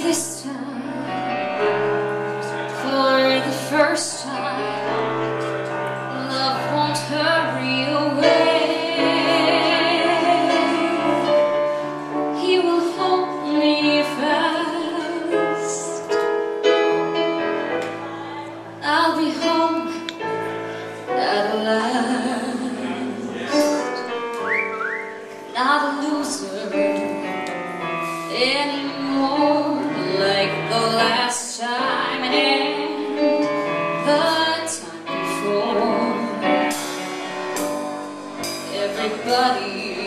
this time, for the first time, love won't hurry away. He will hold me fast. I'll be home at last. Not a loser anymore Everybody